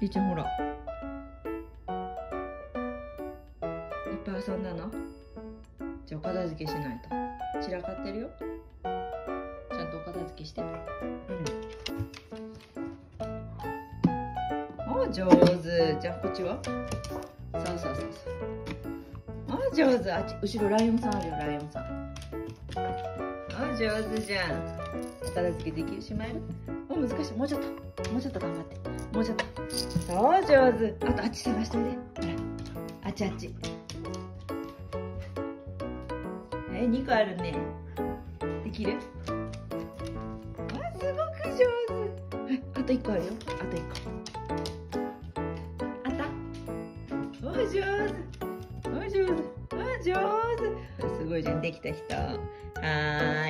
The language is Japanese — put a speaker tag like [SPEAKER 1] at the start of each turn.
[SPEAKER 1] りーちゃんほら。いっぱい遊んだの？じゃあお片付けしないと。散らかってるよ。ちゃんとお片付けして。うん。お上手。じゃあこっちは？そうそうそうそう。あ上手。あっち後ろライオンさんあるよ。ライオンさん。あ上手じゃん。片付けできるしまえる？お難しい。もうちょっと。もうちょっと頑張って。もうちょっと。そう上手。あとあっち探しといてほら。あっちあっち。え2個あるね。できる？あすごく上手。はいあと1個あるよ。あと1個。あった？お上手。お上手。お上手。すごいじゃん。できた人。はーい。